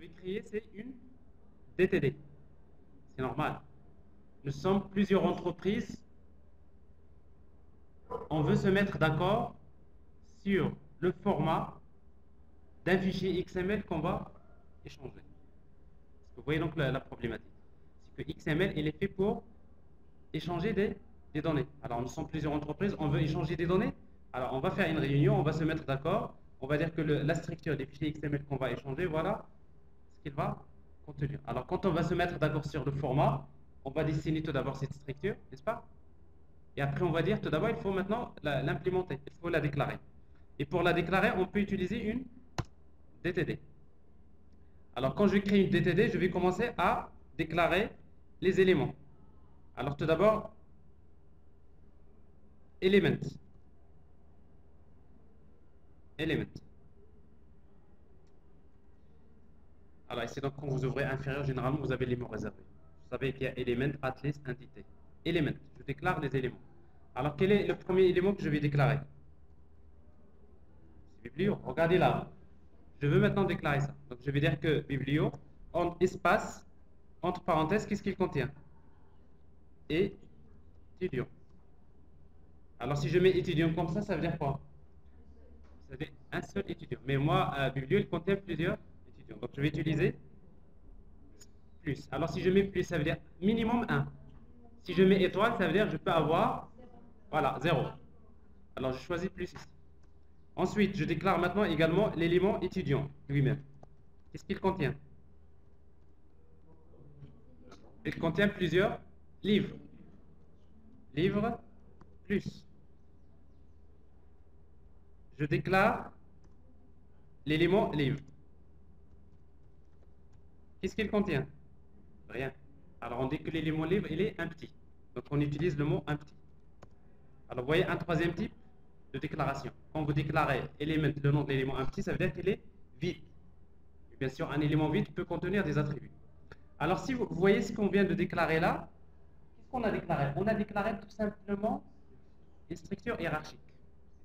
vais créer, c'est une DTD. C'est normal. Nous sommes plusieurs entreprises. On veut se mettre d'accord sur le format d'un fichier XML qu'on va échanger. Vous voyez donc la, problématique. C'est que XML, il est fait pour échanger des, données. Alors, nous sommes plusieurs entreprises, on veut échanger des données. Alors, on va faire une réunion, on va se mettre d'accord. On va dire que la structure des fichiers XML qu'on va échanger, voilà qu'il va contenir. Alors, quand on va se mettre d'accord sur le format, on va dessiner tout d'abord cette structure, n'est-ce pas? Et après, on va dire, tout d'abord, il faut maintenant l'implémenter, il faut la déclarer. Et pour la déclarer, on peut utiliser une DTD. Alors, quand je crée une DTD, je vais commencer à déclarer les éléments. Alors, tout d'abord, element. Element. Alors, ici, donc, quand vous ouvrez inférieur, généralement, vous avez les mots réservés. Vous savez qu'il y a element, atlas, entité. Element, je déclare les éléments. Alors, quel est le premier élément que je vais déclarer? C'est biblio. Regardez là. Je veux maintenant déclarer ça. Donc, je vais dire que biblio, en espace, entre parenthèses, qu'est-ce qu'il contient? Étudiant. Alors, si je mets étudiant comme ça, ça veut dire quoi? Ça veut dire un seul étudiant. Mais moi, euh, biblio, il contient plusieurs Donc, je vais utiliser plus. Alors, si je mets plus, ça veut dire minimum 1. Si je mets étoile, ça veut dire que je peux avoir, voilà, 0. Alors, je choisis plus ici. Ensuite, je déclare maintenant également l'élément étudiant lui-même. Qu'est-ce qu'il contient? Il contient plusieurs livres. Livres plus. Je déclare l'élément livre. Qu'est-ce qu'il contient? Rien. Alors on dit que l'élément livre, il est un petit. Donc on utilise le mot un petit. Alors vous voyez un troisième type de déclaration. Quand vous déclarez élément, le nom de l'élément un petit, ça veut dire qu'il est vide. bien sûr, un élément vide peut contenir des attributs. Alors si vous, voyez ce qu'on vient de déclarer là, qu'est-ce qu'on a déclaré? On a déclaré tout simplement une structure hiérarchique.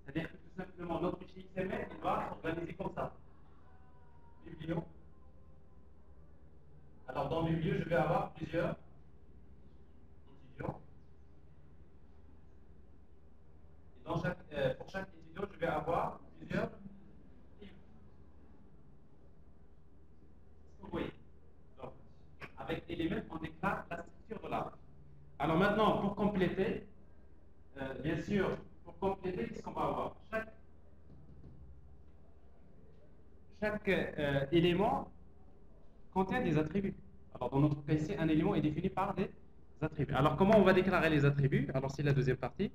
C'est-à-dire que tout simplement notre XML il doit s'organiser comme ça. Alors dans Biblio, je vais avoir plusieurs étudiants. Euh, pour chaque étudiant, je vais avoir plusieurs livres. Vous voyez? Donc, avec Element, on déclare la structure de l'arbre. Alors maintenant, pour compléter, euh, bien sûr, pour compléter, qu'est-ce qu'on va avoir? Chaque, chaque euh, élément contient des attributs. Alors dans notre cas ici, un élément est défini par des attributs. Alors comment on va déclarer les attributs? Alors c'est la deuxième partie.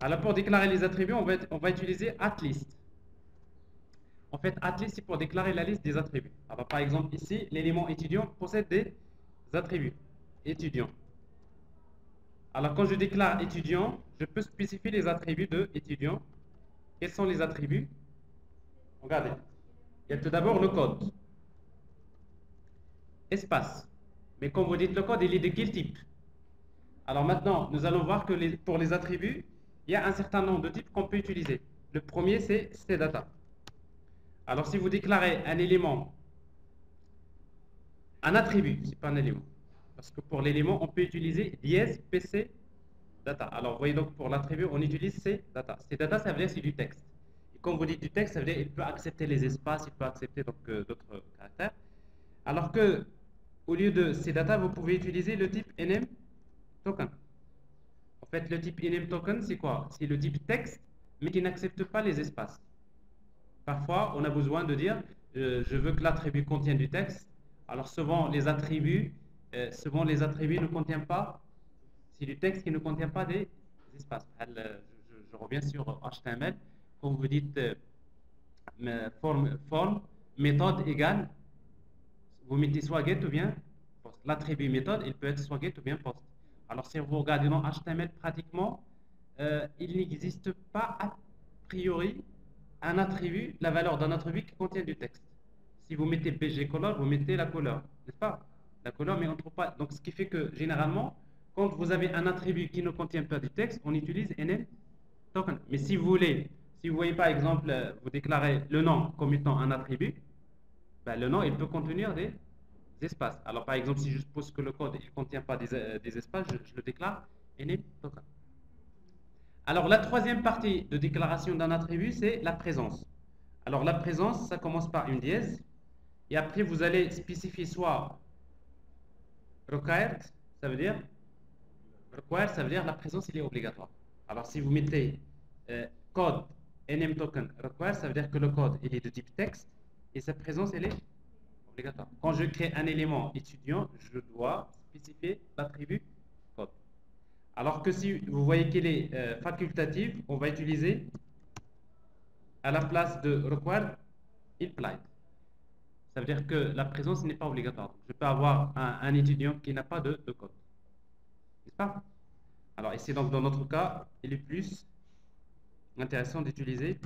Alors pour déclarer les attributs, on va, utiliser atList. En fait, atList, c'est pour déclarer la liste des attributs. Alors par exemple ici, l'élément étudiant possède des attributs. Étudiant. Alors quand je déclare étudiant, je peux spécifier les attributs de étudiant. Quels sont les attributs? Regardez. Il y a tout d'abord le code. Espace. Mais quand vous dites le code, il est de quel type? Alors maintenant, nous allons voir que pour les attributs, il y a un certain nombre de types qu'on peut utiliser. Le premier, c'est data. Alors, si vous déclarez un élément, un attribut, ce n'est pas un élément. Parce que pour l'élément, on peut utiliser dièse PC data. Alors, vous voyez donc pour l'attribut, on utilise ces data. Ces data, ça veut dire c'est du texte. Et quand vous dites du texte, ça veut dire qu'il peut accepter les espaces, il peut accepter donc euh, d'autres caractères. Alors que, au lieu de ces data, vous pouvez utiliser le type nm token. En fait, le type ename token, c'est quoi? C'est le type texte, mais qui n'accepte pas les espaces. Parfois, on a besoin de dire, euh, je veux que l'attribut contienne du texte. Alors souvent, les attributs, euh, souvent les attributs ne contiennent pas, c'est du texte qui ne contient pas des, espaces. Euh, je, reviens sur HTML. Quand vous dites forme, forme, méthode égale, vous mettez soit get ou bien post. L'attribut méthode, il peut être soit get ou bien post. Alors, si vous regardez dans HTML, pratiquement, euh, il n'existe pas a priori un attribut, la valeur d'un attribut qui contient du texte. Si vous mettez BG color, vous mettez la couleur, n'est-ce pas? La couleur, mais on ne trouve pas. Donc, ce qui fait que généralement, quand vous avez un attribut qui ne contient pas du texte, on utilise NM token. Mais si vous voulez, si vous voyez par exemple, euh, vous déclarez le nom comme étant un attribut, ben, Le nom, il peut contenir des, espaces. Alors, par exemple, si je suppose que le code ne contient pas des, euh, espaces, je, le déclare name token. Alors, la troisième partie de déclaration d'un attribut, c'est la présence. Alors, la présence, ça commence par une dièse. Et après, vous allez spécifier soit required, ça veut dire required, ça veut dire la présence, il est obligatoire. Alors, si vous mettez euh, code name token required, ça veut dire que le code, il est de type texte et sa présence, elle est obligatoire. Quand je crée un élément étudiant, je dois spécifier l'attribut code. Alors que si vous voyez qu'elle est euh, facultative, on va utiliser à la place de required, implied. Ça veut dire que la présence n'est pas obligatoire. Je peux avoir un, étudiant qui n'a pas de, code. N'est-ce pas? Alors ici, donc, dans notre cas, il est plus intéressant d'utiliser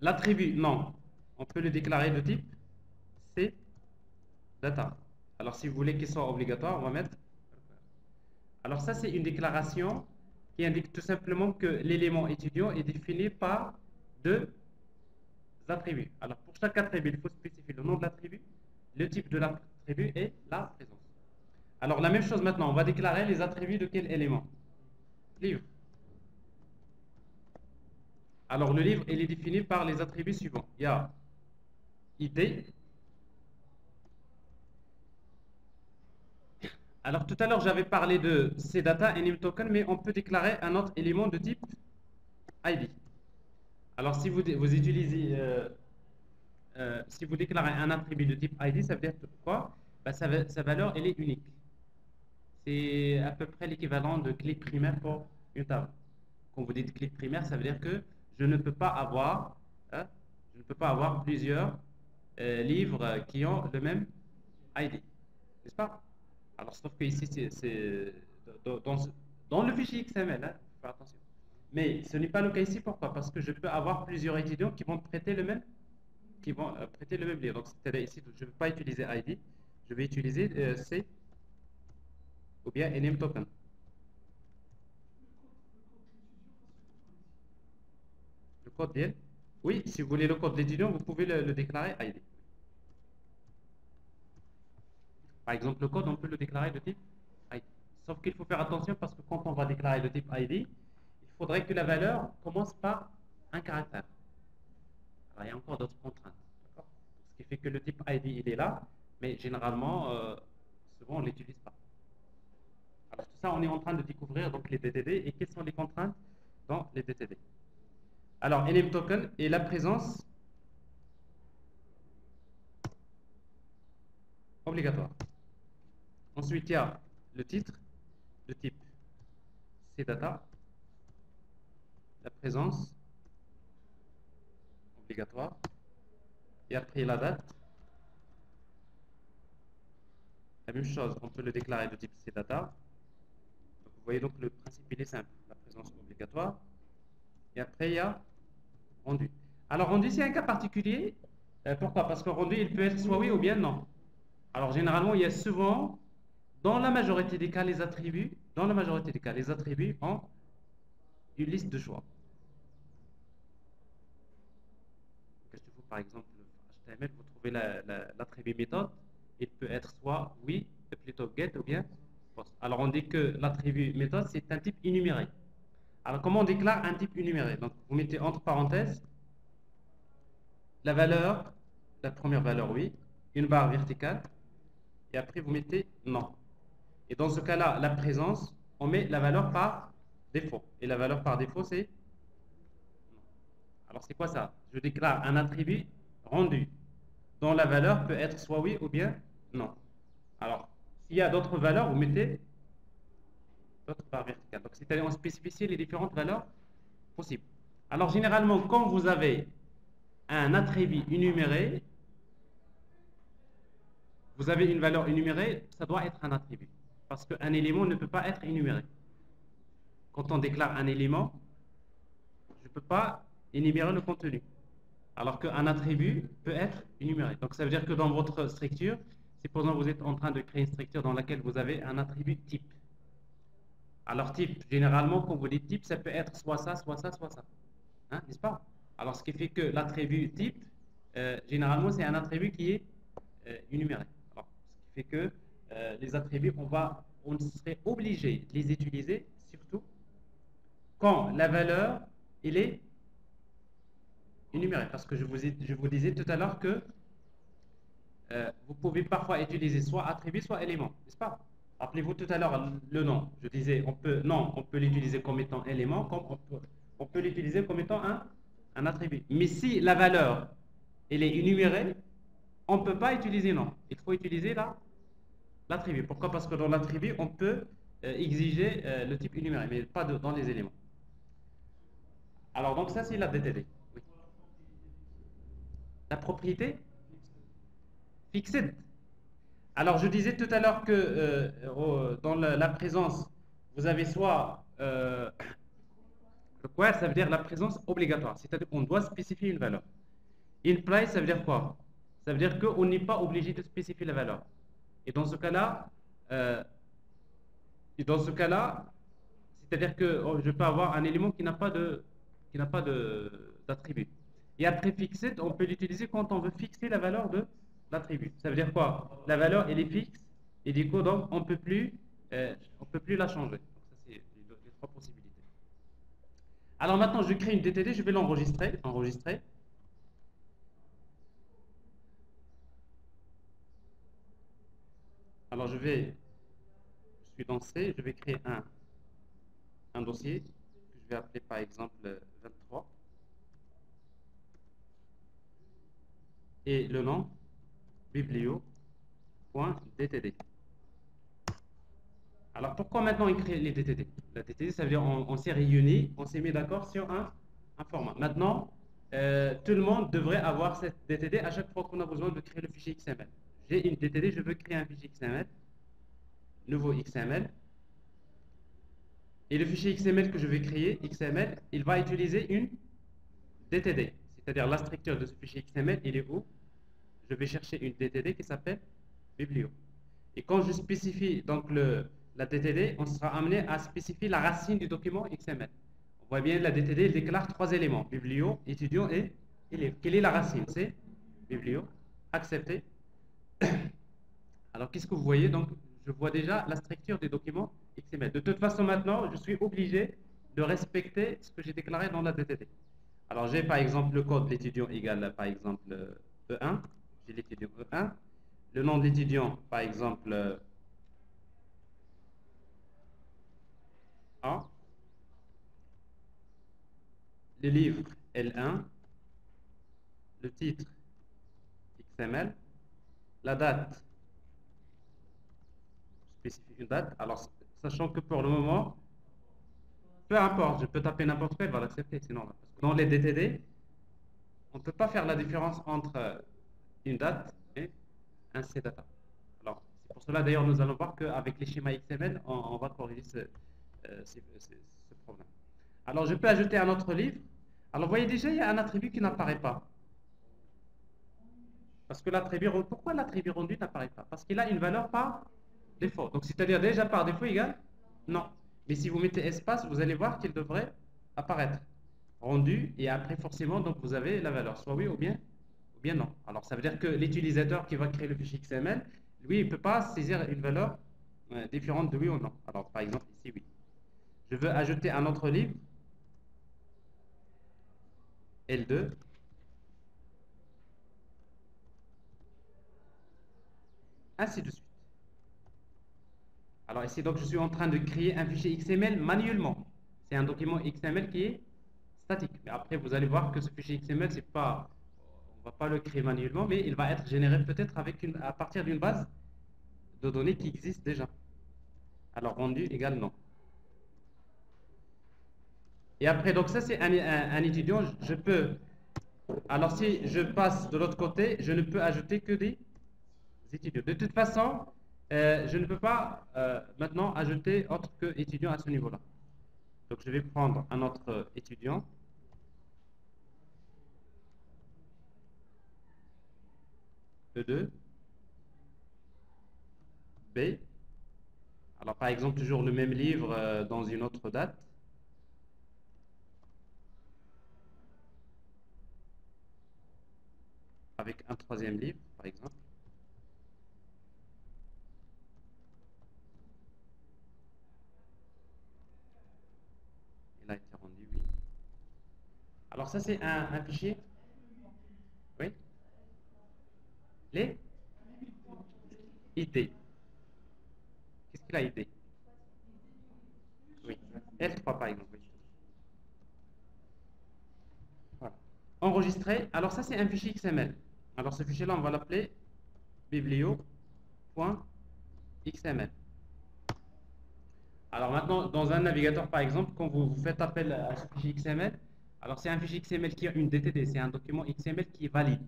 l'attribut non. On peut le déclarer de type c'est data. Alors si vous voulez qu'il soit obligatoire, on va mettre alors ça c'est une déclaration qui indique tout simplement que l'élément étudiant est défini par deux attributs. Alors pour chaque attribut, il faut spécifier le nom de l'attribut, le type de l'attribut et la présence. Alors la même chose maintenant, on va déclarer les attributs de quel élément? Livre. Alors le livre, il est défini par les attributs suivants. Il y a ID. Alors tout à l'heure, j'avais parlé de ces data name token, mais on peut déclarer un autre élément de type ID. Alors si vous, vous utilisez, euh, euh, si vous déclarez un attribut de type ID, ça veut dire quoi? Bah, sa, sa valeur, elle est unique. C'est à peu près l'équivalent de clé primaire pour une table. Quand vous dites clé primaire, ça veut dire que je ne peux pas avoir, hein, je ne peux pas avoir plusieurs euh, livres qui ont le même ID. N'est-ce pas? Alors, sauf que ici, c'est dans, le fichier XML, hein, attention. Mais ce n'est pas le cas ici, pourquoi? Parce que je peux avoir plusieurs étudiants qui vont prêter le même qui vont euh, prêter le même livre. Donc, c'est-à-dire ici, je ne vais pas utiliser ID, je vais utiliser euh, C ou bien name token. Le Oui, si vous voulez le code d'étudiant, vous pouvez le, déclarer ID. Par exemple, le code, on peut le déclarer de type ID. Sauf qu'il faut faire attention parce que quand on va déclarer de type ID, il faudrait que la valeur commence par un caractère. Alors, il y a encore d'autres contraintes. Ce qui fait que le type ID, il est là, mais généralement, euh, souvent, on ne l'utilise pas. Alors, tout ça, on est en train de découvrir donc, les DTD et quelles sont les contraintes dans les DTD. Alors, name token est la présence obligatoire. Ensuite, il y a le titre, le type data, la présence obligatoire, et après la date. La même chose, on peut le déclarer de type CData. vous voyez donc le principe il est simple, la présence obligatoire. Et après il y a Alors rendu, c'est un cas particulier. Euh, pourquoi? Parce que rendu, il peut être soit oui ou bien non. Alors généralement, il y a souvent, dans la majorité des cas, les attributs, dans la majorité des cas, les attributs ont une liste de choix. Par exemple, HTML, vous trouvez l'attribut méthode, il peut être soit oui, plutôt get ou bien post. Alors on dit que l'attribut méthode, c'est un type énuméré. Alors, comment on déclare un type énuméré Donc, vous mettez entre parenthèses la valeur, la première valeur, oui, une barre verticale, et après, vous mettez non. Et dans ce cas-là, la présence, on met la valeur par défaut. Et la valeur par défaut, c'est Alors, c'est quoi ça? Je déclare un attribut rendu, dont la valeur peut être soit oui ou bien non. Alors, s'il y a d'autres valeurs, vous mettez d'autres barres verticales. Donc, c'est-à-dire on spécifie les différentes valeurs possibles. Alors, généralement, quand vous avez un attribut énuméré, vous avez une valeur énumérée, ça doit être un attribut. Parce qu'un élément ne peut pas être énuméré. Quand on déclare un élément, je ne peux pas énumérer le contenu. Alors qu'un attribut peut être énuméré. Donc ça veut dire que dans votre structure, supposons que vous êtes en train de créer une structure dans laquelle vous avez un attribut type. Alors type, généralement, quand vous dites type, ça peut être soit ça, soit ça, soit ça. Hein, n'est-ce pas? Alors, ce qui fait que l'attribut type, euh, généralement, c'est un attribut qui est euh, énuméré. Alors, ce qui fait que euh, les attributs, on, va, on serait obligé de les utiliser, surtout quand la valeur, elle est énumérée. Parce que je vous, je vous disais tout à l'heure que vous pouvez parfois utiliser soit attribut, soit élément, n'est-ce pas? Rappelez-vous tout à l'heure le nom. Je disais, on peut, non, on peut l'utiliser comme étant élément, comme on peut, l'utiliser comme étant un, un attribut. Mais si la valeur, elle est énumérée, on ne peut pas utiliser non. Il faut utiliser l'attribut. Pourquoi? Parce que dans l'attribut, on peut euh, exiger euh, le type énuméré, mais pas dans les éléments. Alors, donc ça, c'est la DTD. La propriété fixée. Alors, je disais tout à l'heure que euh, dans la, présence, vous avez soit quoi Ça veut dire la présence obligatoire. C'est-à-dire qu'on doit spécifier une valeur. Place, ça veut dire quoi? Ça veut dire qu'on n'est pas obligé de spécifier la valeur. Et dans ce cas-là, euh, dans ce cas-là, c'est-à-dire que oh, je peux avoir un élément qui n'a pas de qui n'a pas d'attribut. Et après fixed, on peut l'utiliser quand on veut fixer la valeur de l'attribut. Ça veut dire quoi? La valeur elle est fixe et du coup donc on peut plus euh, on peut plus la changer. Donc ça c'est les, trois possibilités. Alors maintenant je crée une DTD, je vais l'enregistrer, enregistrer. Alors je vais, je suis dans C, je vais créer un, un dossier que je vais appeler par exemple 23. Et le nom, biblio.dtd. Alors pourquoi maintenant écrire les DTD La DTD, ça veut dire on, s'est réunis, on s'est mis d'accord sur un, format. Maintenant, euh, tout le monde devrait avoir cette DTD à chaque fois qu'on a besoin de créer le fichier XML j'ai une DTD, je veux créer un fichier XML, nouveau XML. Et le fichier XML que je vais créer, XML, il va utiliser une DTD. C'est-à-dire la structure de ce fichier XML, il est où? Je vais chercher une DTD qui s'appelle biblio. Et quand je spécifie donc la DTD, on sera amené à spécifier la racine du document XML. On voit bien la DTD, elle déclare trois éléments, biblio, étudiant et élève. Quelle est la racine? C'est biblio, accepté, alors, qu'est-ce que vous voyez? Donc, je vois déjà la structure des documents XML. De toute façon, maintenant, je suis obligé de respecter ce que j'ai déclaré dans la DTD. Alors, j'ai par exemple le code de l'étudiant égal, par exemple, E1. J'ai l'étudiant E1. Le nom de l'étudiant, par exemple, A. Le livre L1. Le titre XML la date, spécifie une date, alors sachant que pour le moment, peu importe, je peux taper n'importe quoi, il va l'accepter, sinon, dans les DTD, on ne peut pas faire la différence entre une date et un CData. Alors, c'est pour cela d'ailleurs nous allons voir qu'avec les schémas XML, on, va corriger ce, euh, ce, problème. Alors, je peux ajouter un autre livre. Alors, vous voyez déjà, il y a un attribut qui n'apparaît pas. Parce que l'attribut, pourquoi l'attribut rendu n'apparaît pas? Parce qu'il a une valeur par défaut. Donc, c'est-à-dire déjà par défaut égal Non. Mais si vous mettez espace, vous allez voir qu'il devrait apparaître. Rendu, et après, forcément, donc vous avez la valeur, soit oui ou bien, ou bien non. Alors, ça veut dire que l'utilisateur qui va créer le fichier XML, lui, il ne peut pas saisir une valeur euh, différente de oui ou non. Alors, par exemple, ici, oui. Je veux ajouter un autre livre, L2, ainsi de suite. Alors ici, donc, je suis en train de créer un fichier XML manuellement. C'est un document XML qui est statique. Mais après, vous allez voir que ce fichier XML, c'est pas, pas le créer manuellement, mais il va être généré peut-être avec une, à partir d'une base de données qui existe déjà. Alors rendu égale non. Et après, donc ça c'est un, étudiant, je peux... Alors si je passe de l'autre côté, je ne peux ajouter que des de toute façon, euh, je ne peux pas euh, maintenant ajouter autre que étudiant à ce niveau-là. Donc je vais prendre un autre étudiant. E2. B. Alors par exemple, toujours le même livre euh, dans une autre date. 23e livre, par exemple. Il a été rendu, oui. Alors ça, c'est un, fichier Oui Les ID. Qu'est-ce qu'il a ID Oui. L3, par exemple. enregistré. Alors ça, c'est un fichier XML. Alors ce fichier-là, on va l'appeler biblio.xml. Alors maintenant, dans un navigateur, par exemple, quand vous, faites appel à ce fichier XML, alors c'est un fichier XML qui a une DTD, c'est un document XML qui est valide.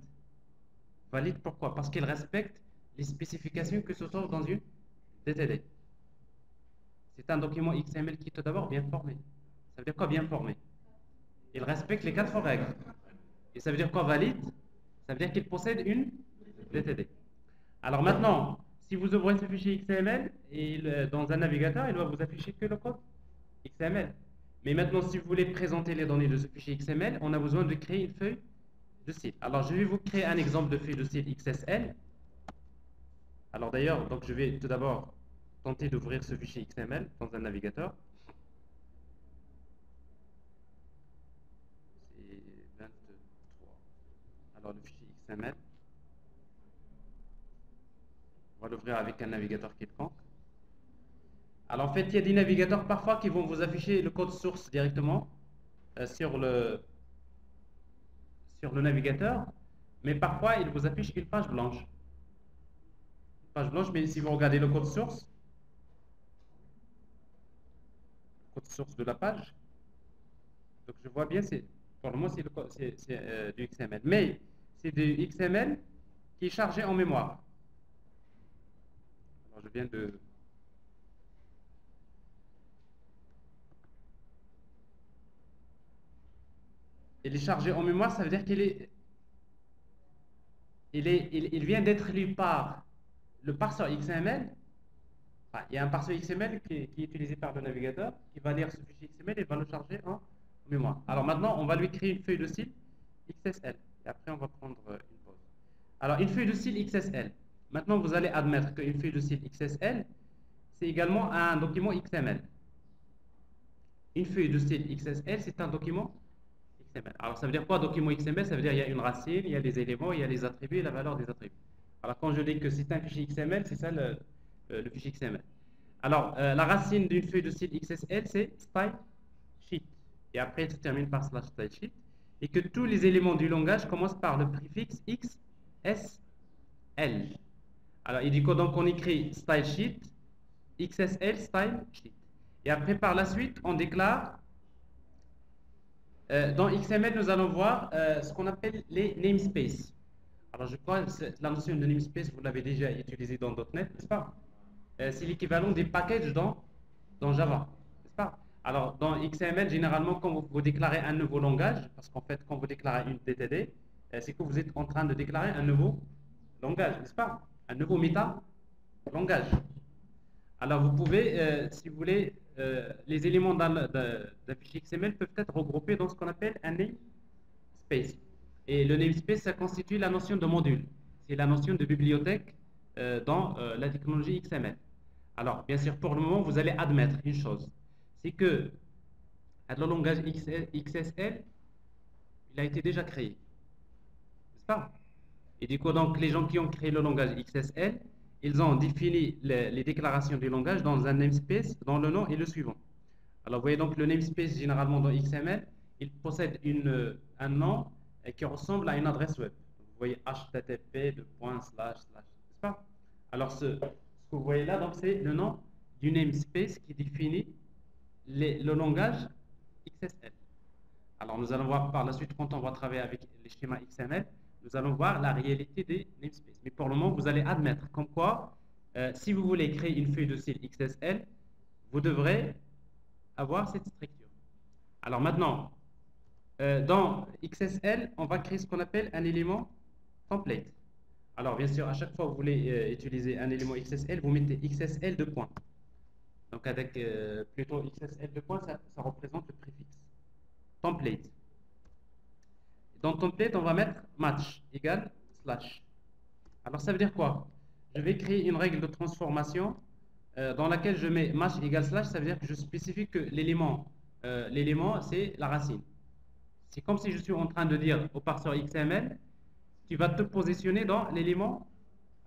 Valide pourquoi? Parce qu'il respecte les spécifications que se trouvent dans une DTD. C'est un document XML qui est tout d'abord bien formé. Ça veut dire quoi bien formé? Il respecte les quatre règles. Et ça veut dire quoi valide? Ça veut dire qu'il possède une DTD. Alors maintenant, si vous ouvrez ce fichier XML, et dans un navigateur, il va vous afficher que le code XML. Mais maintenant, si vous voulez présenter les données de ce fichier XML, on a besoin de créer une feuille de. Alors, je vais vous créer un exemple de feuille de style XSL. Alors d'ailleurs, donc je vais tout d'abord tenter d'ouvrir ce fichier XML dans un navigateur. alors le fichier XML. On va l'ouvrir avec un navigateur quelconque. Alors en fait, il y a des navigateurs parfois qui vont vous afficher le code source directement euh, sur, le, sur le navigateur, mais parfois il vous affiche une page blanche. Une page blanche, mais si vous regardez le code source, le code source de la page, donc je vois bien, c'est pour le moment c'est euh, du XML. Mais c'est du XML qui est chargé en mémoire. Alors je viens de... Il est chargé en mémoire, ça veut dire qu'il est... Il, est, il, vient d'être lu par le parseur XML. il y a un parseur XML qui est, utilisé par le navigateur qui va lire ce fichier XML et va le charger en mémoire. Alors maintenant, on va lui créer une feuille de style XSL. Et après, on va prendre euh, une pause. Alors, une feuille de style XSL. Maintenant, vous allez admettre qu'une feuille de style XSL, c'est également un document XML. Une feuille de style XSL, c'est un document Alors, ça veut dire quoi, document XML Ça veut dire qu'il y a une racine, il y a des éléments, il y a les attributs et la valeur des attributs. Alors, quand je dis que c'est un fichier XML, c'est ça le, fichier XML. Alors, euh, la racine d'une feuille de style XSL, c'est style sheet. Et après, il se termine par slash style sheet et que tous les éléments du langage commencent par le préfixe X, S, L. Alors, il dit que donc on écrit style sheet, XSL style sheet. Et après, par la suite, on déclare, euh, dans XML, nous allons voir euh, ce qu'on appelle les namespaces. Alors, je crois que la notion de namespace, vous l'avez déjà utilisée dans .NET, n'est-ce pas? Euh, C'est l'équivalent des packages dans, dans Java, n'est-ce pas? Alors, dans XML, généralement, quand vous, déclarez un nouveau langage, parce qu'en fait, quand vous déclarez une DTD, euh, c'est que vous êtes en train de déclarer un nouveau langage, n'est-ce pas? Un nouveau méta-langage. Alors, vous pouvez, si vous voulez, euh, les éléments d'un fichier XML peuvent être regroupés dans ce qu'on appelle un namespace. Et le namespace, ça constitue la notion de module. C'est la notion de bibliothèque dans la technologie XML. Alors, bien sûr, pour le moment, vous allez admettre une chose c'est que le langage XSL, il a été déjà créé. N'est-ce pas? Et du coup, donc, les gens qui ont créé le langage XSL, ils ont défini les, déclarations du langage dans un namespace dont le nom est le suivant. Alors, vous voyez donc le namespace, généralement dans XML, il possède une, un nom qui ressemble à une adresse web. Vous voyez http de point slash slash, n'est-ce pas? Alors, ce, que vous voyez là, c'est le nom du namespace qui définit le langage XSL. Alors nous allons voir par la suite, quand on va travailler avec les schémas XML, nous allons voir la réalité des namespaces. Mais pour le moment, vous allez admettre comme quoi, euh, si vous voulez créer une feuille de style XSL, vous devrez avoir cette structure. Alors maintenant, euh, dans XSL, on va créer ce qu'on appelle un élément template. Alors bien sûr, à chaque fois que vous voulez euh, utiliser un élément XSL, vous mettez XSL de points. Donc avec plutôt XSL de points, ça, représente le préfixe. Template, on va mettre match égale slash. Alors ça veut dire quoi? Je vais créer une règle de transformation euh, dans laquelle je mets match égale slash, ça veut dire que je spécifie que l'élément, euh, l'élément c'est la racine. C'est comme si je suis en train de dire au parseur XML, tu vas te positionner dans l'élément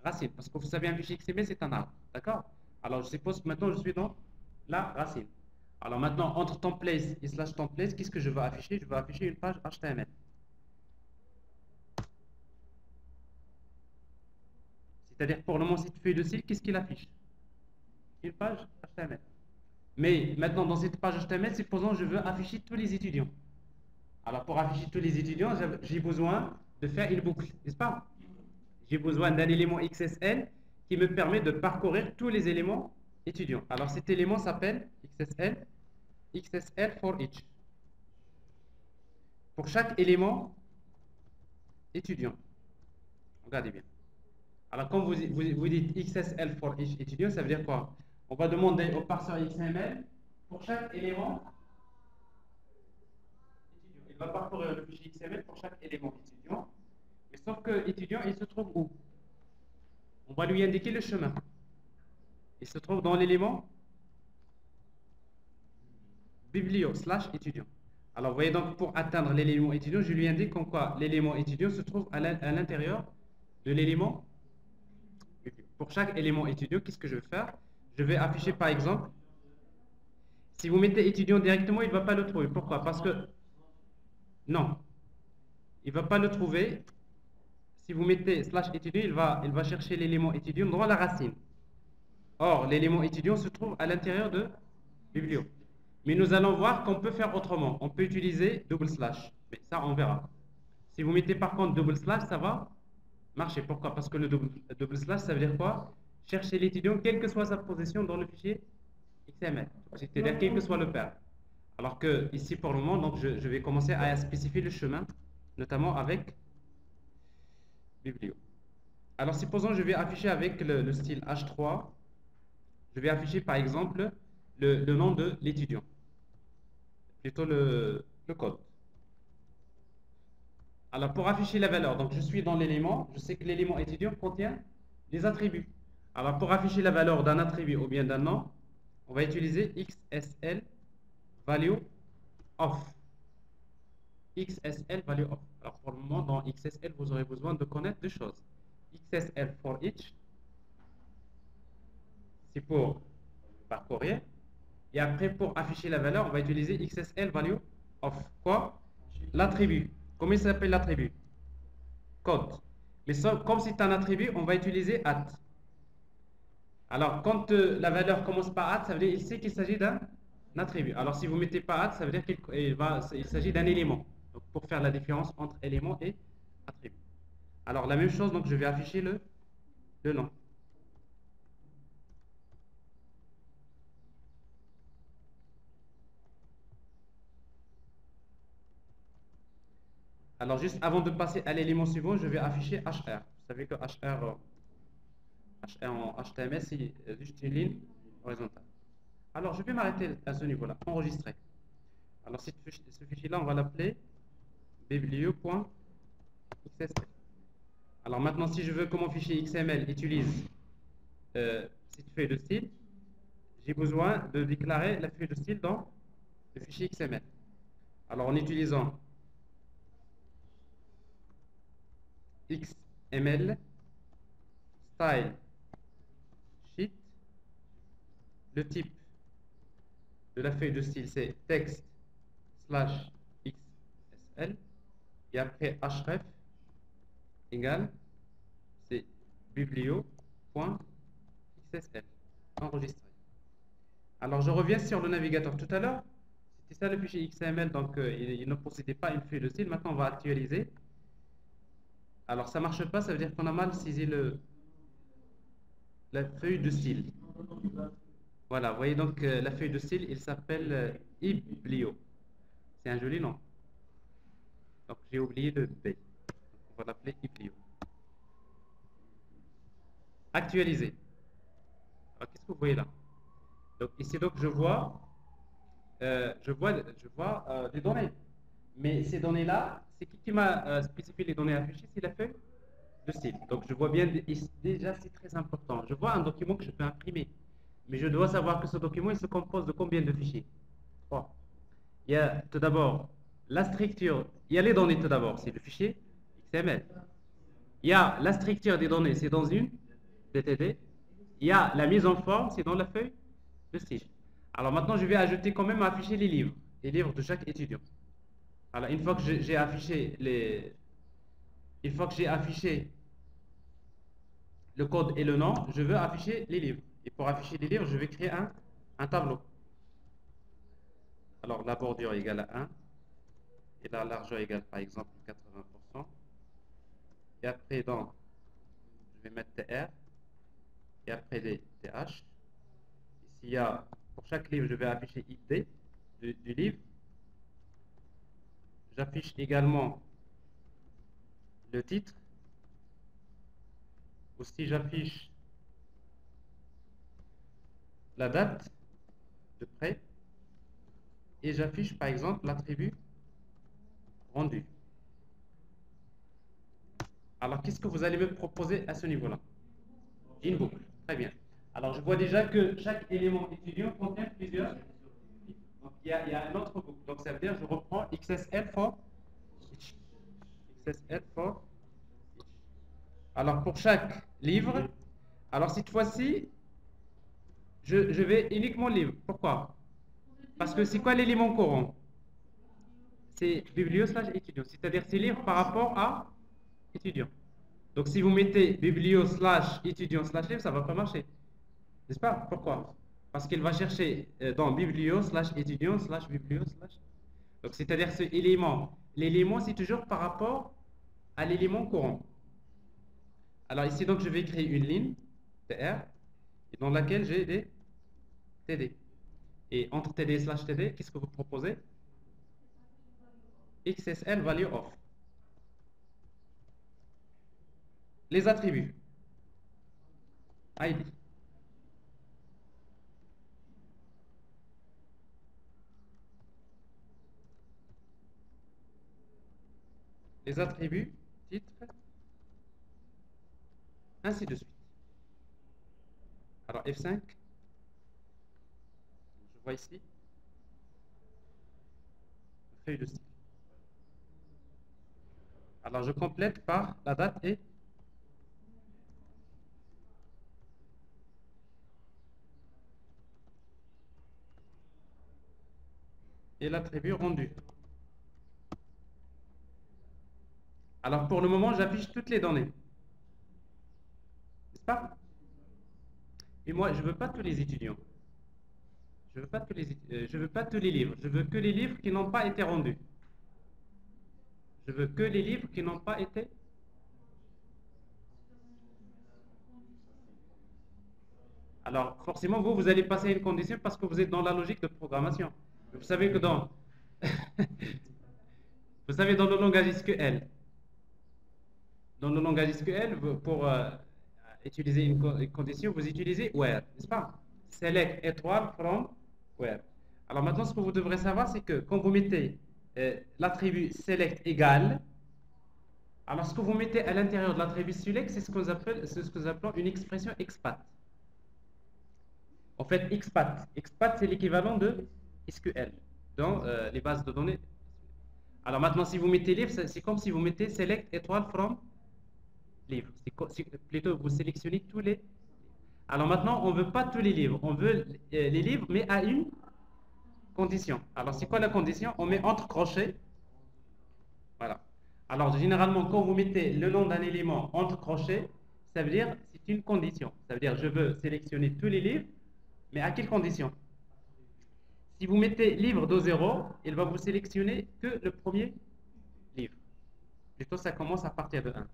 racine. Parce que vous savez, un fichier XML, c'est un arbre. D'accord? Alors, je suppose que maintenant, je suis dans la racine. Alors maintenant, entre template et slash template, qu'est-ce que je veux afficher? Je veux afficher une page HTML. C'est-à-dire, pour le moment, cette feuille de style, qu'est-ce qu'il affiche? Une page HTML. Mais maintenant, dans cette page HTML, supposons que je veux afficher tous les étudiants. Alors, pour afficher tous les étudiants, j'ai besoin de faire une boucle, n'est-ce pas? J'ai besoin d'un élément XSL qui me permet de parcourir tous les éléments étudiants. Alors, cet élément s'appelle XSL, XSL for each. Pour chaque élément étudiant. Regardez bien. Alors, quand vous, dites XSL for each étudiant, ça veut dire quoi? On va demander au parseur XML pour chaque élément étudiant. Il va parcourir le fichier XML pour chaque élément étudiant. Mais sauf que étudiant, il se trouve où? On va lui indiquer le chemin. Il se trouve dans l'élément biblio slash étudiant. Alors, vous voyez donc, pour atteindre l'élément étudiant, je lui indique comme quoi l'élément étudiant se trouve à l'intérieur de l'élément pour chaque élément étudiant, qu'est-ce que je vais faire? Je vais afficher par exemple, si vous mettez étudiant directement, il ne va pas le trouver. Pourquoi? Parce que, non, il ne va pas le trouver. Si vous mettez slash étudiant, il va, il va chercher l'élément étudiant dans la racine. Or, l'élément étudiant se trouve à l'intérieur de biblio. Mais nous allons voir qu'on peut faire autrement. On peut utiliser double slash. Mais ça, on verra. Si vous mettez par contre double slash, ça va marcher. Pourquoi? Parce que le double, slash, ça veut dire quoi? Chercher l'étudiant, quelle que soit sa position dans le fichier XML. C'est-à-dire quel que soit le père. Alors que ici, pour le moment, donc je, vais commencer à spécifier le chemin, notamment avec biblio. Alors, supposons que je vais afficher avec le, style H3, je vais afficher par exemple le, nom de l'étudiant, plutôt le code. Alors, pour afficher la valeur, donc je suis dans l'élément, je sais que l'élément étudiant contient des attributs. Alors, pour afficher la valeur d'un attribut ou bien d'un nom, on va utiliser XSL value of. XSL value of. Alors, pour le moment, dans XSL, vous aurez besoin de connaître deux choses. XSL for each, c'est pour parcourir. Et après, pour afficher la valeur, on va utiliser XSL value of. Quoi? L'attribut. Comment il s'appelle l'attribut Code. Mais comme c'est un attribut, on va utiliser at. Alors, quand euh, la valeur commence par at, ça veut dire qu'il sait qu'il s'agit d'un attribut. Alors, si vous ne mettez pas at, ça veut dire qu'il il s'agit d'un élément. Pour faire la différence entre élément et attribut. Alors, la même chose, donc je vais afficher le, le nom. Alors, juste avant de passer à l'élément suivant, je vais afficher HR. Vous savez que HR, HR en HTML, c'est juste une ligne horizontale. Alors, je vais m'arrêter à ce niveau-là, enregistrer. Alors, ce fichier-là, on va l'appeler biblio.xsl. Alors, maintenant, si je veux que mon fichier XML utilise euh, cette feuille de style, j'ai besoin de déclarer la feuille de style dans le fichier XML. Alors, en utilisant XML style sheet. Le type de la feuille de style, c'est text slash XSL. Et après href égale, c'est biblio.xsl. Enregistré. Alors, je reviens sur le navigateur tout à l'heure. C'était ça le fichier XML, donc euh, il ne possédait pas une feuille de style. Maintenant, on va actualiser. Alors ça marche pas, ça veut dire qu'on a mal saisi le, la feuille de style. Voilà, vous voyez donc euh, la feuille de style, il s'appelle euh, Iblio. C'est un joli nom. Donc j'ai oublié le B. On va l'appeler Iblio. Actualiser. Alors qu'est-ce que vous voyez là? Donc ici donc je vois, euh, je vois, je vois des données. Mais ces données-là, c'est qui qui m'a euh, spécifié les données affichées C'est la feuille de style. Donc je vois bien, déjà c'est très important. Je vois un document que je peux imprimer. Mais je dois savoir que ce document, il se compose de combien de fichiers? Trois. Il y a tout d'abord la structure, il y a les données tout d'abord, c'est le fichier XML. Il y a la structure des données, c'est dans une DTD. Il y a la mise en forme, c'est dans la feuille de style. Alors maintenant, je vais ajouter quand même afficher les livres, les livres de chaque étudiant. Alors une fois que j'ai affiché le code et le nom, je veux afficher les livres. Et pour afficher les livres, je vais créer un, tableau. Alors la bordure égale à 1 et la largeur égale par exemple 80%. Et après dans, je vais mettre TR et après les TH. Ici y a, pour chaque livre, je vais afficher ID du livre. J'affiche également le titre. Aussi j'affiche la date de prêt et j'affiche par exemple l'attribut rendu. Alors, qu'est-ce que vous allez me proposer à ce niveau-là? Une boucle. Très bien. Alors, je vois déjà que chaque élément étudiant contient plusieurs. Il y, a, un autre. Donc, ça veut dire je reprends XSL for XSL for Alors, pour chaque livre, alors cette fois-ci, je, vais uniquement livre. Pourquoi? Parce que c'est quoi l'élément courant C'est biblio slash étudiant. C'est-à-dire c'est livre par rapport à étudiant. Donc si vous mettez biblio slash étudiant slash livre, ça ne va pas marcher. N'est-ce pas? Pourquoi? Parce qu'il va chercher euh, dans biblio slash étudiant slash biblio slash. Donc c'est-à-dire ce élément. L'élément, c'est toujours par rapport à l'élément courant. Alors ici, donc, je vais créer une ligne TR dans laquelle j'ai des TD. Et entre TD slash TD, qu'est-ce que vous proposez? XSL value of. Les attributs. ID. Les attributs, titre, ainsi de suite. Alors F5, je vois ici, feuille de style. Alors je complète par la date et et l'attribut rendu. Alors pour le moment, j'affiche toutes les données. N'est-ce pas? Et moi, je ne veux pas tous les étudiants. Je veux pas euh, veux pas tous les livres. Je veux que les livres qui n'ont pas été rendus. Je veux que les livres qui n'ont pas été Alors, forcément, vous, vous allez passer une condition parce que vous êtes dans la logique de programmation. Vous savez que dans... vous savez, dans le langage SQL, dans le langage SQL, pour euh, utiliser une, condition, vous utilisez where, n'est-ce pas? Select étoile from where. Alors maintenant, ce que vous devrez savoir, c'est que quand vous mettez euh, l'attribut select égal, alors ce que vous mettez à l'intérieur de l'attribut select, c'est ce que nous appelons une expression expat. En fait, expat, expat, c'est l'équivalent de SQL dans euh, les bases de données. Alors maintenant, si vous mettez livre, c'est comme si vous mettez select étoile from livre. Plutôt, vous sélectionnez tous les. Alors maintenant, on ne veut pas tous les livres. On veut euh, les livres, mais à une condition. Alors, c'est quoi la condition? On met entre crochets. Voilà. Alors, généralement, quand vous mettez le nom d'un élément entre crochets, ça veut dire c'est une condition. Ça veut dire je veux sélectionner tous les livres, mais à quelle condition? Si vous mettez livre de 0, il va vous sélectionner que le premier livre. Plutôt, ça commence à partir de 1.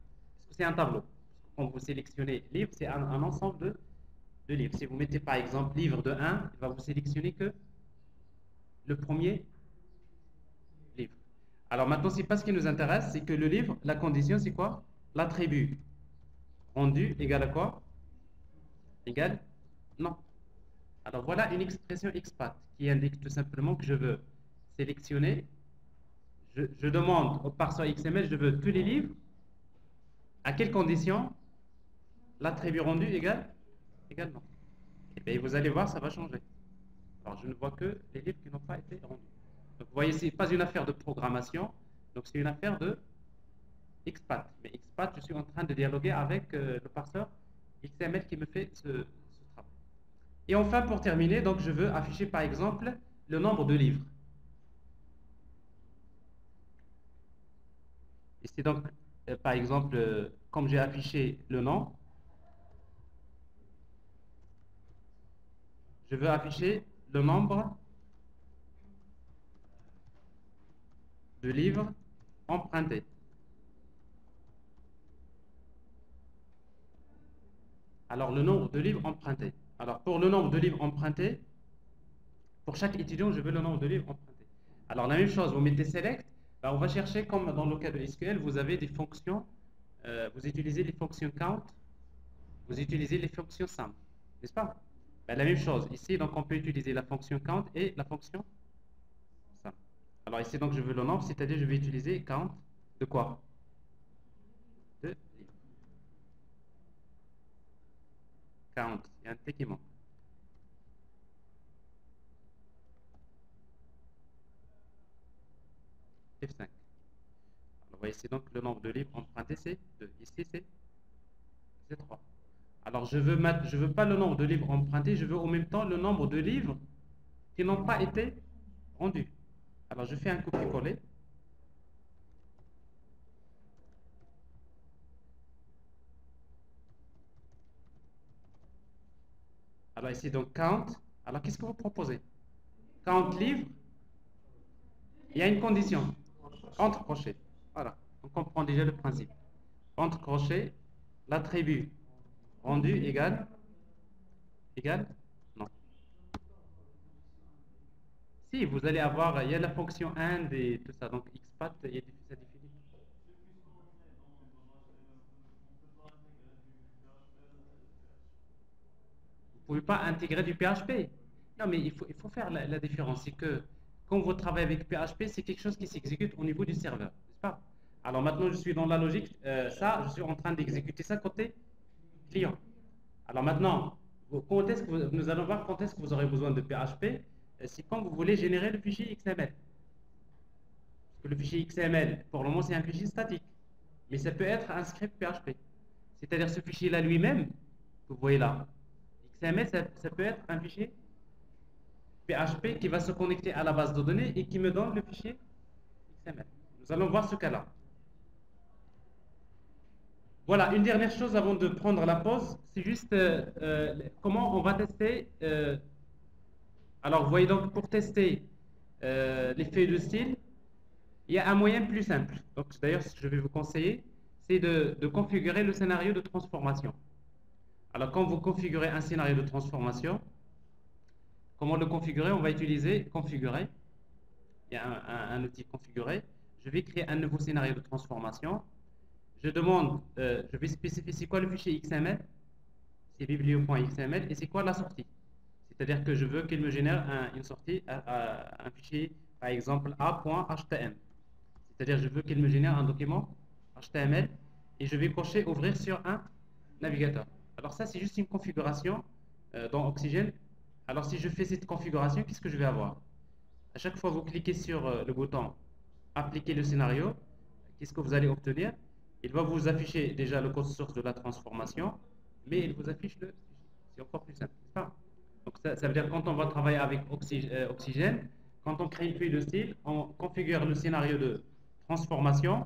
C'est un tableau. Quand vous sélectionnez livre, c'est un, ensemble de, livres. Si vous mettez par exemple livre de 1, il va vous sélectionner que le premier livre. Alors maintenant, c'est pas ce qui nous intéresse, c'est que le livre, la condition, c'est quoi? L'attribut rendu égale à quoi? Égal? Non. Alors voilà une expression expat qui indique tout simplement que je veux sélectionner, je, demande au parsoir XML, je veux tous les livres À quelles conditions L'attribut rendu égale également? Et bien, vous allez voir, ça va changer. Alors, je ne vois que les livres qui n'ont pas été rendus. Vous voyez, ce n'est pas une affaire de programmation, donc c'est une affaire de XPath. Mais XPath, je suis en train de dialoguer avec euh, le parseur XML qui me fait ce, travail. Et enfin, pour terminer, donc je veux afficher par exemple le nombre de livres. Euh, par exemple, euh, comme j'ai affiché le nom, je veux afficher le nombre de livres empruntés. Alors, le nombre de livres empruntés. Alors, pour le nombre de livres empruntés, pour chaque étudiant, je veux le nombre de livres empruntés. Alors, la même chose, vous mettez select, ben, on va chercher, comme dans le cas de SQL, vous avez des fonctions, euh, vous utilisez les fonctions count, vous utilisez les fonctions sum, n'est-ce pas? Ben, La même chose, ici, donc on peut utiliser la fonction count et la fonction sum. Alors ici, donc je veux le nombre, c'est-à-dire je vais utiliser count de quoi? Il y un T. F5. Alors, vous voyez ici donc le nombre de livres empruntés, c'est 2. Ici, c'est 3. Alors, je veux veux pas le nombre de livres empruntés, je veux en même temps le nombre de livres qui n'ont pas été rendus. Alors, je fais un copier-coller. Alors ici, donc, count. Alors, qu'est-ce que vous proposez? Count livre. Il y a une condition. Entre crochets. Voilà. On comprend déjà le principe. Entre crochets, l'attribut rendu égale égal Non. Si, vous allez avoir, il y a la fonction and et tout ça. Donc, xpath, il y a ça pouvez pas intégrer du PHP. Non, mais il faut, il faut faire la, différence. C'est que quand vous travaillez avec PHP, c'est quelque chose qui s'exécute au niveau du serveur, n'est-ce pas? Alors maintenant, je suis dans la logique, euh, ça, je suis en train d'exécuter ça côté client. Alors maintenant, quand est-ce que nous allons voir quand est-ce que vous aurez besoin de PHP. Euh, c'est quand vous voulez générer le fichier XML. Le fichier XML, pour le moment, c'est un fichier statique. Mais ça peut être un script PHP. C'est-à-dire ce fichier-là lui-même, que vous voyez là, XML, ça, peut être un fichier PHP qui va se connecter à la base de données et qui me donne le fichier XML. Nous allons voir ce cas-là. Voilà, une dernière chose avant de prendre la pause, c'est juste euh, euh, comment on va tester. Euh, alors, vous voyez donc, pour tester les feuilles de style, il y a un moyen plus simple. Donc, d'ailleurs, je vais vous conseiller, c'est de configurer le scénario de transformation. Alors, quand vous configurez un scénario de transformation, comment le configurer On va utiliser configurer. Il y a un, outil configurer. Je vais créer un nouveau scénario de transformation. Je demande, euh, je vais spécifier c'est quoi le fichier XML. C'est biblio.xml et c'est quoi la sortie? C'est-à-dire que je veux qu'il me génère une sortie, un fichier, par exemple, a.htm. C'est-à-dire je veux qu'il me génère un document HTML et je vais cocher ouvrir sur un navigateur. Alors ça, c'est juste une configuration euh, dans Oxygène. Alors si je fais cette configuration, qu'est-ce que je vais avoir? À chaque fois que vous cliquez sur euh, le bouton Appliquer le scénario, qu'est-ce que vous allez obtenir? Il va vous afficher déjà le code source de la transformation, mais il vous affiche le... C'est encore plus simple, pas? Donc ça, veut dire quand on va travailler avec euh, Oxygène, quand on crée une feuille de style, on configure le scénario de transformation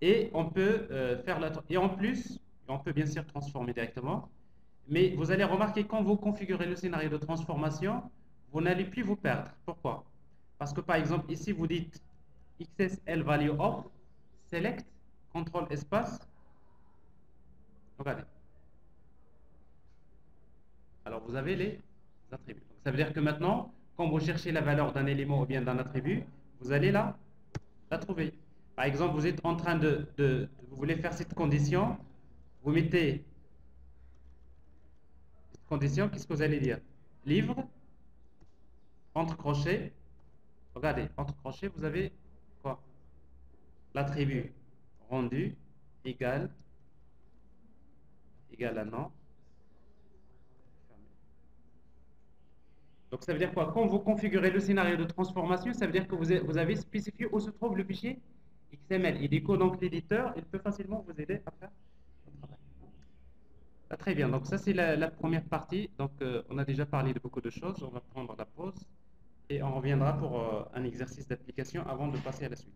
et on peut faire la... Et en plus, on peut bien sûr transformer directement. Mais vous allez remarquer quand vous configurez le scénario de transformation, vous n'allez plus vous perdre. Pourquoi? Parce que par exemple, ici, vous dites XSL value of, select, contrôle espace. Regardez. Alors, vous avez les attributs. ça veut dire que maintenant, quand vous cherchez la valeur d'un élément ou bien d'un attribut, vous allez là, la trouver. Par exemple, vous êtes en train de vous voulez faire cette condition, vous mettez condition, qu'est-ce que vous allez dire Livre, entre crochets, regardez, entre crochets, vous avez quoi? L'attribut rendu égale égale à non. Donc ça veut dire quoi? Quand vous configurez le scénario de transformation, ça veut dire que vous avez spécifié où se trouve le fichier XML. Et du coup, donc l'éditeur, il peut facilement vous aider à faire. Très bien, donc ça c'est la, première partie. Donc euh, on a déjà parlé de beaucoup de choses. On va prendre la pause et on reviendra pour euh, un exercice d'application avant de passer à la suite.